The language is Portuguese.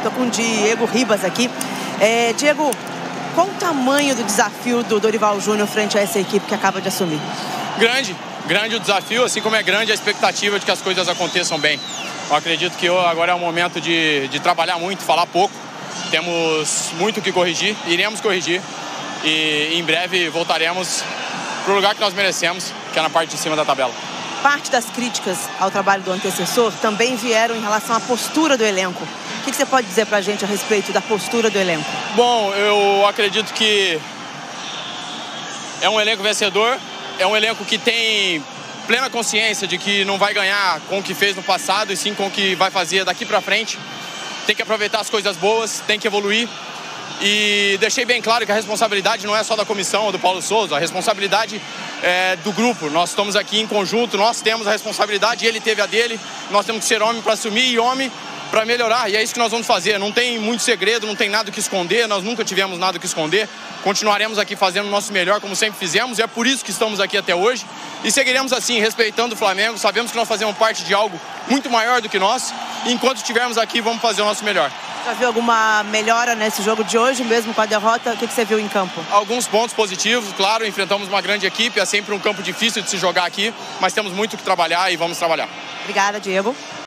Estou com o Diego Ribas aqui. É, Diego, qual o tamanho do desafio do Dorival Júnior frente a essa equipe que acaba de assumir? Grande, grande o desafio, assim como é grande a expectativa de que as coisas aconteçam bem. Eu acredito que agora é o momento de, de trabalhar muito, falar pouco. Temos muito que corrigir, iremos corrigir e em breve voltaremos para o lugar que nós merecemos, que é na parte de cima da tabela. Parte das críticas ao trabalho do antecessor também vieram em relação à postura do elenco. O que você pode dizer para a gente a respeito da postura do elenco? Bom, eu acredito que é um elenco vencedor, é um elenco que tem plena consciência de que não vai ganhar com o que fez no passado e sim com o que vai fazer daqui para frente. Tem que aproveitar as coisas boas, tem que evoluir. E deixei bem claro que a responsabilidade não é só da comissão ou do Paulo Souza, a responsabilidade é do grupo. Nós estamos aqui em conjunto, nós temos a responsabilidade, ele teve a dele. Nós temos que ser homem para assumir e homem para melhorar. E é isso que nós vamos fazer. Não tem muito segredo, não tem nada que esconder, nós nunca tivemos nada que esconder. Continuaremos aqui fazendo o nosso melhor, como sempre fizemos, e é por isso que estamos aqui até hoje. E seguiremos assim, respeitando o Flamengo. Sabemos que nós fazemos parte de algo muito maior do que nós. E enquanto estivermos aqui, vamos fazer o nosso melhor. Já viu alguma melhora nesse jogo de hoje, mesmo com a derrota? O que você viu em campo? Alguns pontos positivos, claro. Enfrentamos uma grande equipe, é sempre um campo difícil de se jogar aqui, mas temos muito que trabalhar e vamos trabalhar. Obrigada, Diego.